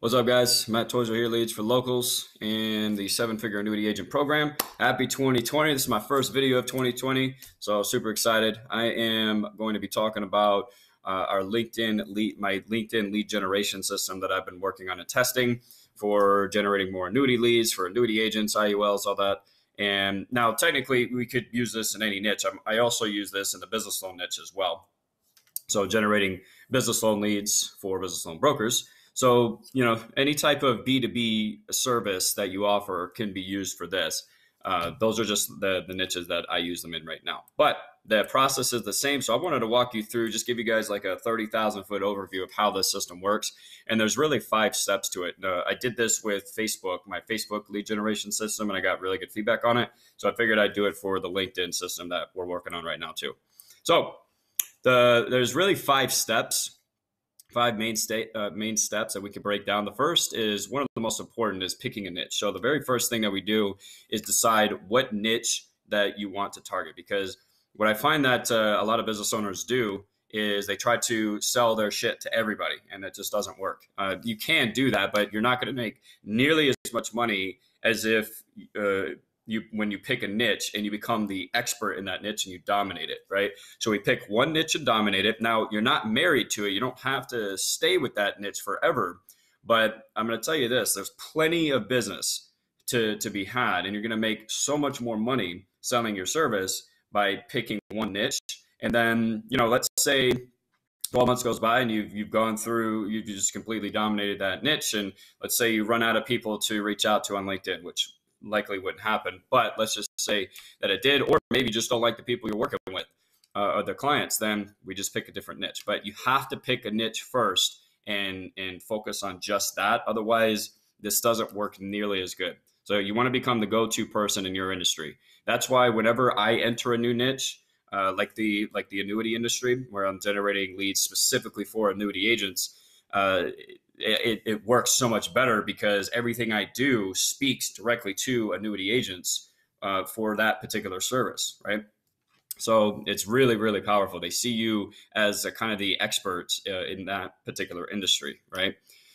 What's up, guys? Matt Tozer here, leads for locals and the seven figure annuity agent program. Happy 2020. This is my first video of 2020, so super excited. I am going to be talking about uh, our LinkedIn lead, my LinkedIn lead generation system that I've been working on and testing for generating more annuity leads for annuity agents, IULs, all that. And now, technically, we could use this in any niche. I'm, I also use this in the business loan niche as well. So, generating business loan leads for business loan brokers. So, you know, any type of B2B service that you offer can be used for this. Uh, those are just the, the niches that I use them in right now. But the process is the same. So I wanted to walk you through, just give you guys like a 30,000 foot overview of how this system works. And there's really five steps to it. Uh, I did this with Facebook, my Facebook lead generation system, and I got really good feedback on it. So I figured I'd do it for the LinkedIn system that we're working on right now too. So the there's really five steps five main state uh, main steps that we can break down. The first is one of the most important is picking a niche. So the very first thing that we do is decide what niche that you want to target because what I find that uh, a lot of business owners do is they try to sell their shit to everybody and it just doesn't work. Uh, you can do that, but you're not going to make nearly as much money as if uh, you when you pick a niche and you become the expert in that niche and you dominate it, right? So we pick one niche and dominate it. Now you're not married to it. You don't have to stay with that niche forever. But I'm going to tell you this: there's plenty of business to to be had, and you're going to make so much more money selling your service by picking one niche. And then you know, let's say 12 months goes by and you've, you've gone through, you've just completely dominated that niche. And let's say you run out of people to reach out to on LinkedIn, which likely wouldn't happen. But let's just say that it did, or maybe just don't like the people you're working with uh, or the clients. Then we just pick a different niche. But you have to pick a niche first and and focus on just that. Otherwise, this doesn't work nearly as good. So you want to become the go-to person in your industry. That's why whenever I enter a new niche, uh, like the like the annuity industry, where I'm generating leads specifically for annuity agents, uh, it, it works so much better because everything I do speaks directly to annuity agents uh, for that particular service, right? So it's really, really powerful. They see you as a kind of the expert uh, in that particular industry, right?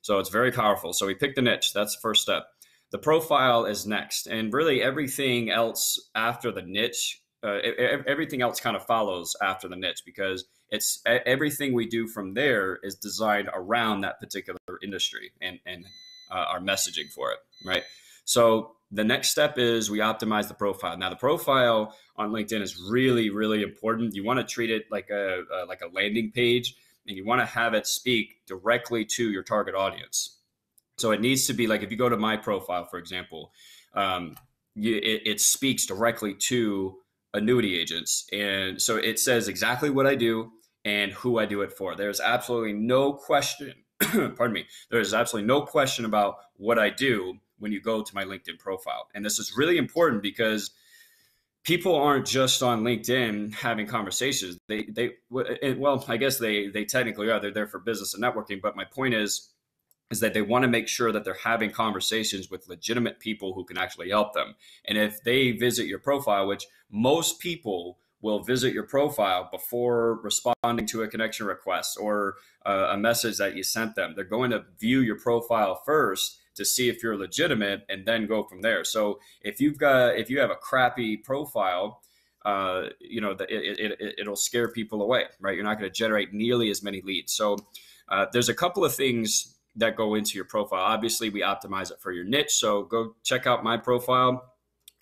So it's very powerful. So we pick the niche. That's the first step. The profile is next, and really everything else after the niche, uh, everything else kind of follows after the niche because it's everything we do from there is designed around that particular industry and and uh, our messaging for it, right? So the next step is we optimize the profile. Now the profile on LinkedIn is really really important. You want to treat it like a, a like a landing page, and you want to have it speak directly to your target audience. So it needs to be like if you go to my profile, for example, um, you, it, it speaks directly to annuity agents. And so it says exactly what I do and who I do it for. There's absolutely no question, pardon me, there's absolutely no question about what I do when you go to my LinkedIn profile. And this is really important because people aren't just on LinkedIn having conversations. They, they, eh, well, I guess they, they technically are. They're there for business and networking. But my point is, is that they want to make sure that they're having conversations with legitimate people who can actually help them. And if they visit your profile, which most people will visit your profile before responding to a connection request or uh, a message that you sent them, they're going to view your profile first to see if you're legitimate and then go from there. So if you've got if you have a crappy profile, uh, you know, it, it, it, it'll scare people away, right? You're not going to generate nearly as many leads. So uh, there's a couple of things that go into your profile. Obviously, we optimize it for your niche. So go check out my profile.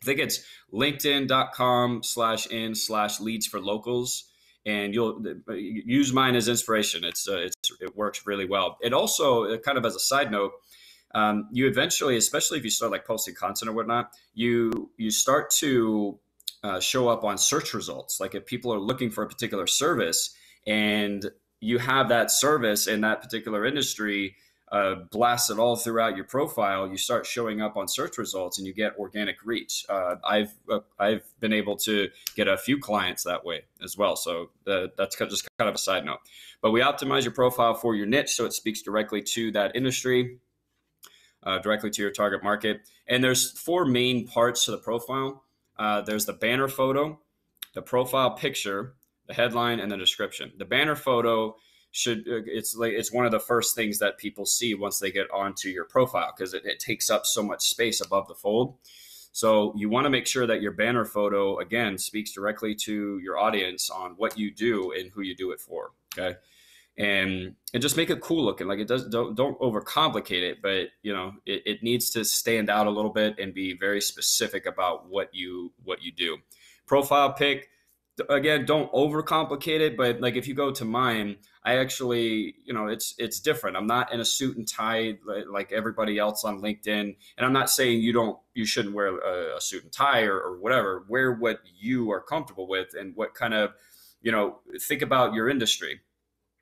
I think it's linkedin.com slash in slash leads for locals. And you'll use mine as inspiration. It's, uh, it's it works really well. It also, uh, kind of as a side note, um, you eventually, especially if you start like posting content or whatnot, you you start to uh, show up on search results. Like if people are looking for a particular service and you have that service in that particular industry, uh, blast it all throughout your profile, you start showing up on search results and you get organic reach. Uh, I've uh, I've been able to get a few clients that way as well. So uh, that's just kind of a side note. But we optimize your profile for your niche so it speaks directly to that industry, uh, directly to your target market. And there's four main parts to the profile. Uh, there's the banner photo, the profile picture, the headline, and the description. The banner photo should uh, it's like it's one of the first things that people see once they get onto your profile because it, it takes up so much space above the fold. So you want to make sure that your banner photo again speaks directly to your audience on what you do and who you do it for. Okay. And and just make it cool looking. Like it does don't don't overcomplicate it, but you know, it, it needs to stand out a little bit and be very specific about what you what you do. Profile pic, again don't overcomplicate it but like if you go to mine i actually you know it's it's different. I'm not in a suit and tie like everybody else on linkedin and i'm not saying you don't you shouldn't wear a, a suit and tie or, or whatever. Wear what you are comfortable with and what kind of you know think about your industry.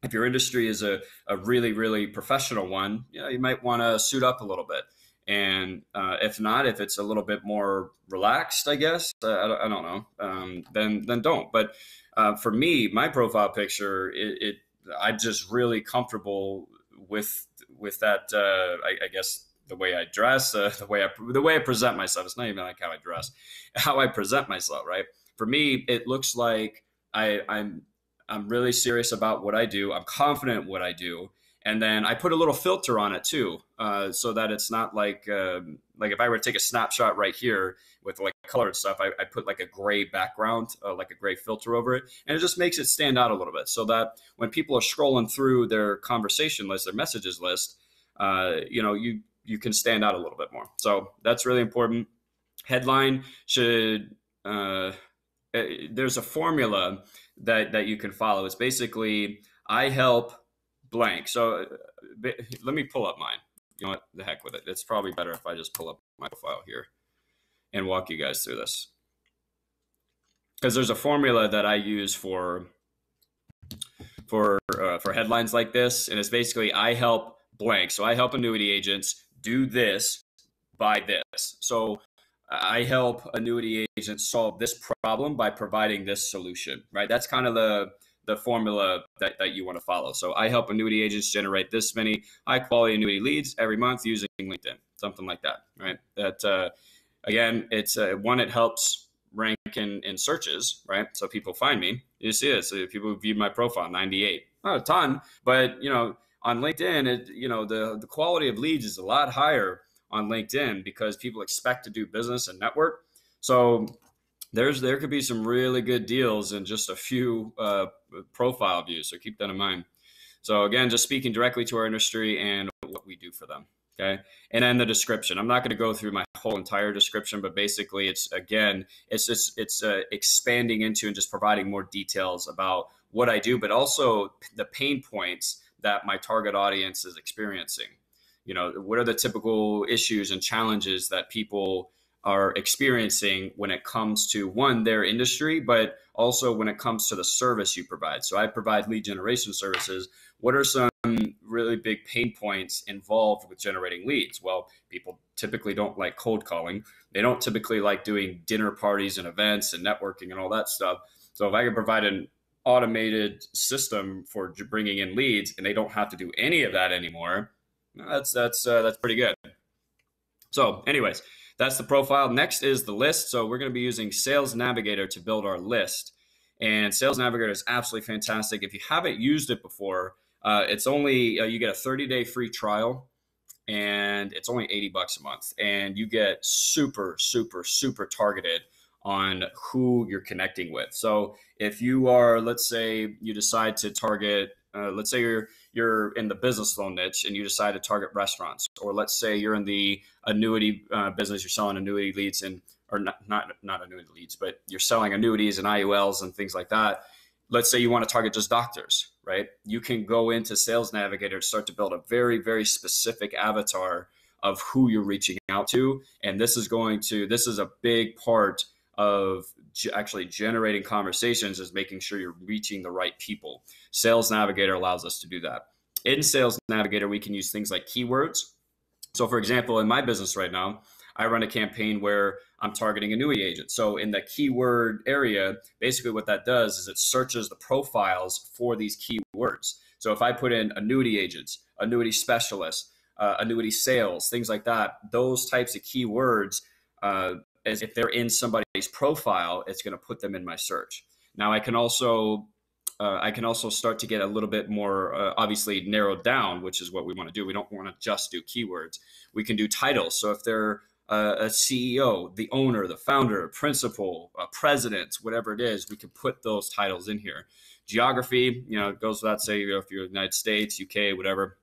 If your industry is a, a really really professional one you know you might want to suit up a little bit and uh, if not, if it's a little bit more relaxed, I guess I, I, don't know, um, then then don't. But uh, for me, my profile picture, it, it, I'm just really comfortable with with that. Uh, I, I, guess the way I dress, uh, the way I the way I present myself. It's not even like how I dress, how I present myself. Right? For me, it looks like I, I'm I'm really serious about what I do. I'm confident what I do and then I put a little filter on it too, uh, so that it's not like um, like if I were to take a snapshot right here with like colored stuff, I, I put like a gray background, uh, like a gray filter over it, and it just makes it stand out a little bit, so that when people are scrolling through their conversation list, their messages list, uh, you know, you you can stand out a little bit more. So that's really important. Headline should uh, eh, there's a formula that that you can follow. It's basically I help blank. So uh, let me pull up mine. You know what? The heck with it. It's probably better if I just pull up my profile here and walk you guys through this. Because there's a formula that I use for for uh, for headlines like this, and it's basically I help blank. So I help annuity agents do this by this. So I help annuity agents solve this problem by providing this solution. Right? That's kind of the the formula that, that you want to follow. So I help annuity agents generate this many high quality annuity leads every month using LinkedIn, something like that, right? That uh, again, it's uh, one, it helps rank in, in searches, right? So people find me. You see it. So people view my profile, 98, not a ton, but you know, on LinkedIn, it, you know, the, the quality of leads is a lot higher on LinkedIn because people expect to do business and network. So there's there could be some really good deals in just a few uh, profile views. So keep that in mind. So again, just speaking directly to our industry and what we do for them. Okay, and then the description. I'm not going to go through my whole entire description, but basically, it's again, it's just it's uh, expanding into and just providing more details about what I do, but also the pain points that my target audience is experiencing. You know, what are the typical issues and challenges that people are experiencing when it comes to one their industry but also when it comes to the service you provide. So i provide lead generation services. What are some really big pain points involved with generating leads? Well people typically don't like cold calling. They don't typically like doing dinner parties and events and networking and all that stuff. So if i can provide an automated system for bringing in leads and they don't have to do any of that anymore that's that's uh, that's pretty good. So anyways that's the profile. Next is the list. So we're going to be using Sales Navigator to build our list. And Sales Navigator is absolutely fantastic. If you haven't used it before, uh, it's only uh, you get a 30 day free trial, and it's only 80 bucks a month, and you get super, super, super targeted on who you're connecting with. So if you are, let's say, you decide to target, uh, let's say you're you're in the business loan niche and you decide to target restaurants, or let's say you're in the annuity uh, business, you're selling annuity leads and or not, not not annuity leads, but you're selling annuities and IULs and things like that. Let's say you want to target just doctors, right? You can go into Sales Navigator to start to build a very very specific avatar of who you're reaching out to, and this is going to this is a big part of actually generating conversations is making sure you're reaching the right people. Sales Navigator allows us to do that. In Sales Navigator, we can use things like keywords. So, for example, in my business right now, I run a campaign where I'm targeting annuity agents. So, in the keyword area, basically what that does is it searches the profiles for these keywords. So, if I put in annuity agents, annuity specialists, uh, annuity sales, things like that, those types of keywords uh, as if they're in somebody's profile, it's going to put them in my search. Now I can also uh, I can also start to get a little bit more uh, obviously narrowed down, which is what we want to do. We don't want to just do keywords. We can do titles. So if they're uh, a CEO, the owner, the founder, principal, president, whatever it is, we can put those titles in here. Geography, you know, goes without saying, you know, if you're United States, UK, whatever,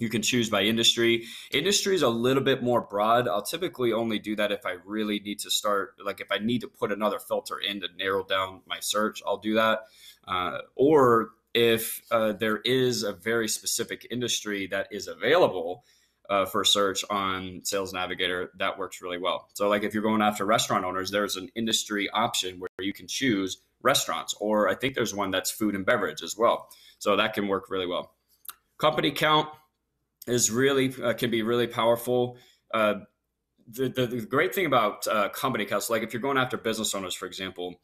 you can choose by industry. Industry is a little bit more broad. I'll typically only do that if I really need to start, like if I need to put another filter in to narrow down my search, I'll do that. Uh, or if uh, there is a very specific industry that is available uh, for search on Sales Navigator, that works really well. So, like if you're going after restaurant owners, there's an industry option where you can choose restaurants, or I think there's one that's food and beverage as well. So that can work really well. Company count is really uh, can be really powerful. Uh, the, the, the, great thing about uh, company counts, like if you're going after business owners, for example,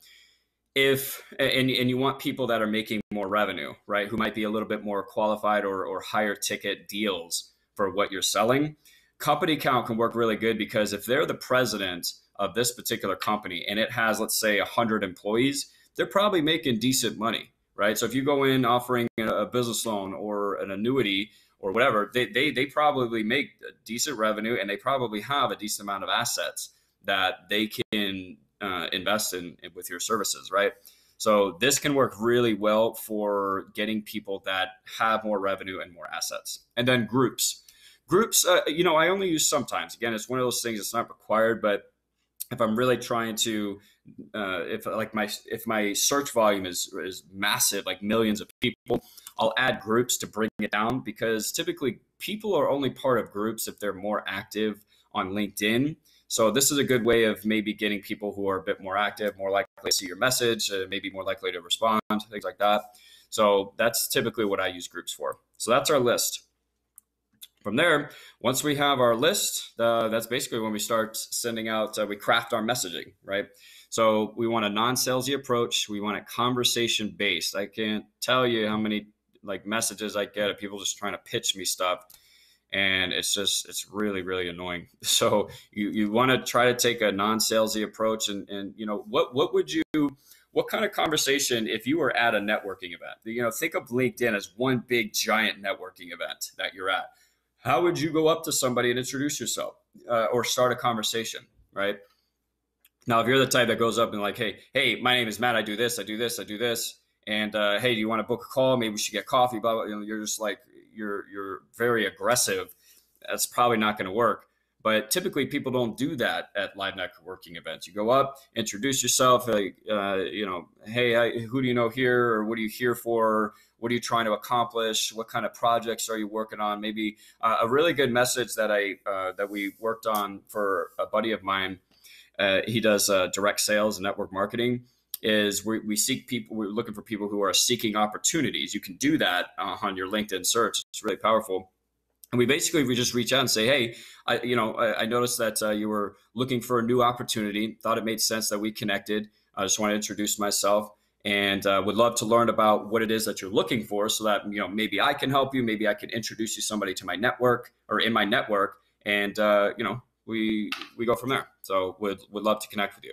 if and, and you want people that are making more revenue, right, who might be a little bit more qualified or, or higher ticket deals for what you're selling, company count can work really good because if they're the president of this particular company and it has, let's say, 100 employees, they're probably making decent money, right? So if you go in offering a business loan or an annuity or whatever, they, they, they probably make decent revenue and they probably have a decent amount of assets that they can uh, invest in, in with your services, right? So this can work really well for getting people that have more revenue and more assets. And then groups. Groups, uh, you know, I only use sometimes. Again, it's one of those things. It's not required, but if I'm really trying to, uh, if like my if my search volume is is massive, like millions of people, I'll add groups to bring it down because typically people are only part of groups if they're more active on LinkedIn. So this is a good way of maybe getting people who are a bit more active, more likely to see your message, uh, maybe more likely to respond, things like that. So that's typically what I use groups for. So that's our list. From there, once we have our list, uh, that's basically when we start sending out, uh, we craft our messaging, right? So we want a non-salesy approach. We want a conversation based. I can't tell you how many like messages I get of people just trying to pitch me stuff. And it's just, it's really, really annoying. So you, you want to try to take a non-salesy approach and, and, you know, what, what would you, what kind of conversation if you were at a networking event, you know, think of LinkedIn as one big giant networking event that you're at. How would you go up to somebody and introduce yourself uh, or start a conversation, right? Now, if you're the type that goes up and like, hey, hey, my name is Matt. I do this, I do this, I do this and uh, hey, do you want to book a call? Maybe we should get coffee. Blah, blah. You know, you're just like you're you're very aggressive. That's probably not going to work. But typically, people don't do that at live networking events. You go up, introduce yourself, like, uh, you know, hey, I, who do you know here, or what are you here for? What are you trying to accomplish? What kind of projects are you working on? Maybe uh, a really good message that I uh, that we worked on for a buddy of mine. Uh, he does uh, direct sales and network marketing is we, we seek people we're looking for people who are seeking opportunities. You can do that uh, on your linkedin search. It's really powerful. And we basically we just reach out and say hey i you know i, I noticed that uh, you were looking for a new opportunity. Thought it made sense that we connected. I just want to introduce myself and uh, would love to learn about what it is that you're looking for so that you know maybe i can help you. Maybe i can introduce you somebody to my network or in my network and uh, you know we we go from there so would would love to connect with you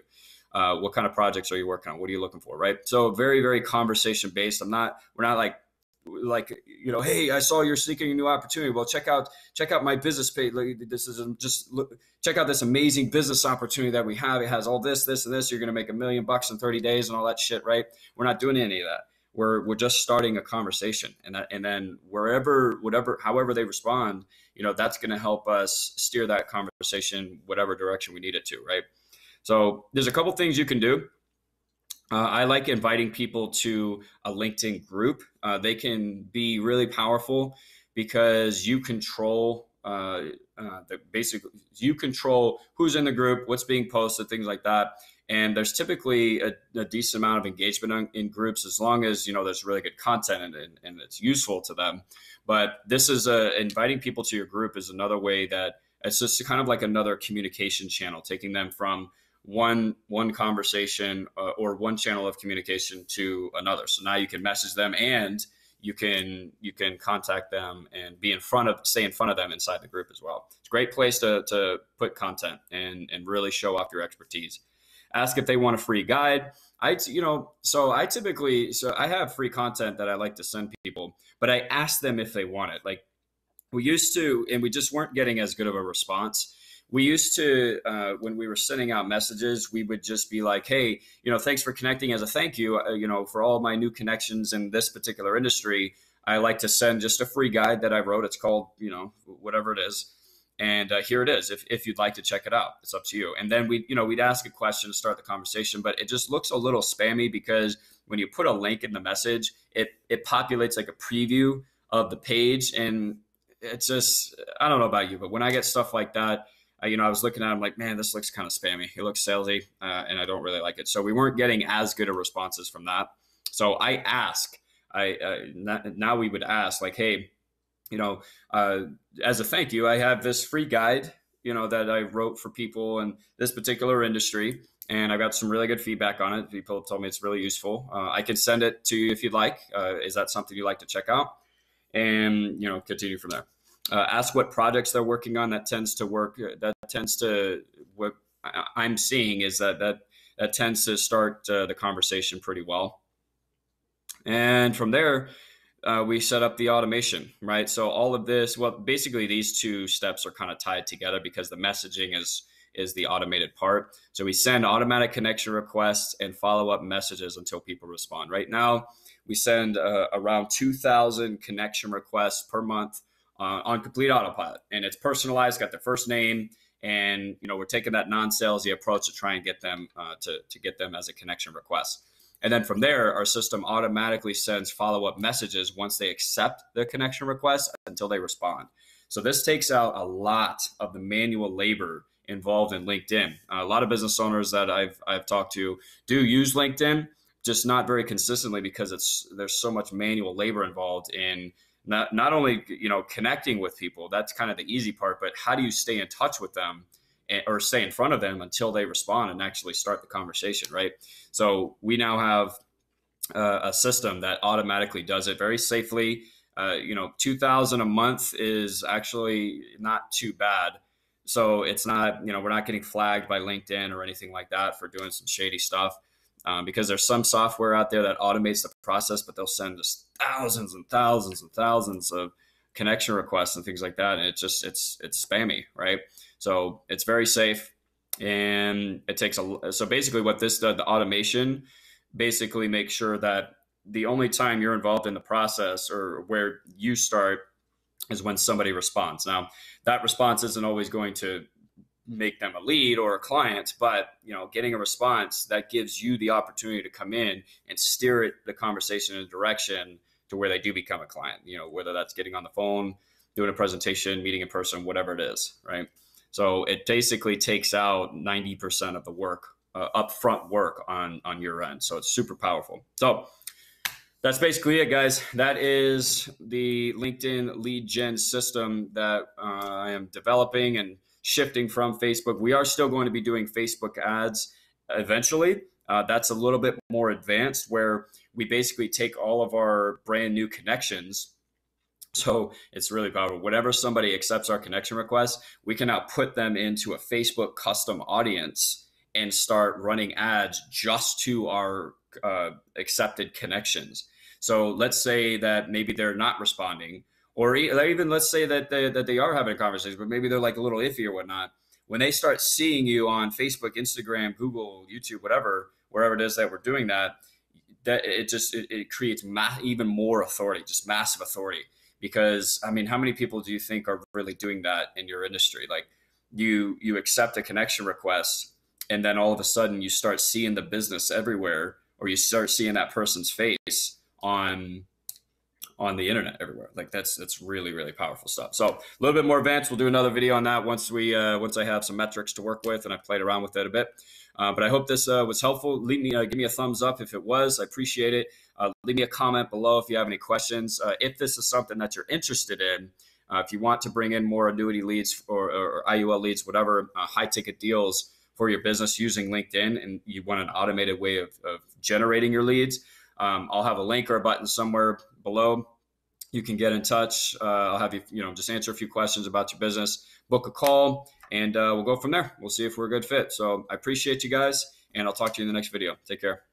uh, what kind of projects are you working on? What are you looking for? Right. So very, very conversation based. I'm not, we're not like, like you know hey i saw you're seeking a new opportunity well check out check out my business page this is just look, check out this amazing business opportunity that we have it has all this this and this you're going to make a million bucks in 30 days and all that shit right we're not doing any of that we're we're just starting a conversation and that and then wherever whatever however they respond you know that's going to help us steer that conversation whatever direction we need it to right so there's a couple things you can do. Uh, I like inviting people to a LinkedIn group. Uh, they can be really powerful because you control uh, uh the basic. You control who's in the group, what's being posted, things like that. And there's typically a, a decent amount of engagement in groups as long as you know there's really good content and, and, and it's useful to them. But this is a, inviting people to your group is another way that it's just kind of like another communication channel, taking them from one one conversation uh, or one channel of communication to another. So now you can message them and you can you can contact them and be in front of stay in front of them inside the group as well. It's a great place to to put content and and really show off your expertise. Ask if they want a free guide. I, you know, so I typically, so I have free content that I like to send people, but I ask them if they want it. Like we used to, and we just weren't getting as good of a response. We used to, uh, when we were sending out messages, we would just be like, "Hey, you know, thanks for connecting as a thank you. Uh, you know, for all my new connections in this particular industry, I like to send just a free guide that I wrote. It's called, you know, whatever it is." And uh, here it is if, if you'd like to check it out it's up to you. And then we you know we'd ask a question to start the conversation but it just looks a little spammy because when you put a link in the message it it populates like a preview of the page. And it's just i don't know about you but when i get stuff like that uh, you know i was looking at it, i'm like man this looks kind of spammy. It looks salesy uh, and i don't really like it. So we weren't getting as good of responses from that. So i ask i uh, now we would ask like hey you know, uh, as a thank you, I have this free guide, you know, that I wrote for people in this particular industry. And I got some really good feedback on it. People told me it's really useful. Uh, I can send it to you if you'd like. Uh, is that something you'd like to check out? And, you know, continue from there. Uh, ask what projects they're working on. That tends to work. Uh, that tends to, what I'm seeing is that that, that tends to start uh, the conversation pretty well. And from there, uh, we set up the automation, right? So all of this, well, basically these two steps are kind of tied together because the messaging is is the automated part. So we send automatic connection requests and follow up messages until people respond. Right now, we send uh, around 2,000 connection requests per month uh, on complete autopilot, and it's personalized, got their first name, and you know we're taking that non-salesy approach to try and get them uh, to to get them as a connection request. And then from there, our system automatically sends follow up messages once they accept the connection request until they respond. So this takes out a lot of the manual labor involved in LinkedIn. Uh, a lot of business owners that I've I've talked to do use LinkedIn, just not very consistently because it's there's so much manual labor involved in not not only you know connecting with people. That's kind of the easy part, but how do you stay in touch with them or stay in front of them until they respond and actually start the conversation, right? So we now have uh, a system that automatically does it very safely. Uh, you know, 2000 a month is actually not too bad. So it's not, you know, we're not getting flagged by LinkedIn or anything like that for doing some shady stuff. Um, because there's some software out there that automates the process, but they'll send us thousands and thousands and thousands of connection requests and things like that, and it's just it's it's spammy, right? So it's very safe, and it takes a. So basically, what this does, the automation, basically makes sure that the only time you're involved in the process or where you start is when somebody responds. Now, that response isn't always going to make them a lead or a client, but you know, getting a response that gives you the opportunity to come in and steer it the conversation in a direction to where they do become a client. You know, whether that's getting on the phone, doing a presentation, meeting in person, whatever it is, right? So it basically takes out 90% of the work, uh, upfront work on, on your end. So it's super powerful. So that's basically it, guys. That is the LinkedIn lead gen system that uh, I am developing and shifting from Facebook. We are still going to be doing Facebook ads eventually. Uh, that's a little bit more advanced where we basically take all of our brand new connections so it's really powerful. Whenever somebody accepts our connection request, we can now put them into a Facebook custom audience and start running ads just to our uh, accepted connections. So let's say that maybe they're not responding, or even let's say that they, that they are having a conversation, but maybe they're like a little iffy or whatnot. When they start seeing you on Facebook, Instagram, Google, YouTube, whatever, wherever it is that we're doing that, that it just it, it creates ma- even more authority, just massive authority because I mean, how many people do you think are really doing that in your industry? Like you you accept a connection request and then all of a sudden you start seeing the business everywhere or you start seeing that person's face on on the internet everywhere. Like that's that's really really powerful stuff. So a little bit more advanced. We'll do another video on that once we uh, once i have some metrics to work with and i played around with it a bit. Uh, but i hope this uh, was helpful. Leave me uh, give me a thumbs up if it was. I appreciate it. Uh, leave me a comment below if you have any questions. Uh, if this is something that you're interested in, uh, if you want to bring in more annuity leads or, or IUL leads, whatever high ticket deals for your business using LinkedIn, and you want an automated way of, of generating your leads, um, I'll have a link or a button somewhere below. You can get in touch. Uh, I'll have you, you know, just answer a few questions about your business, book a call, and uh, we'll go from there. We'll see if we're a good fit. So I appreciate you guys, and I'll talk to you in the next video. Take care.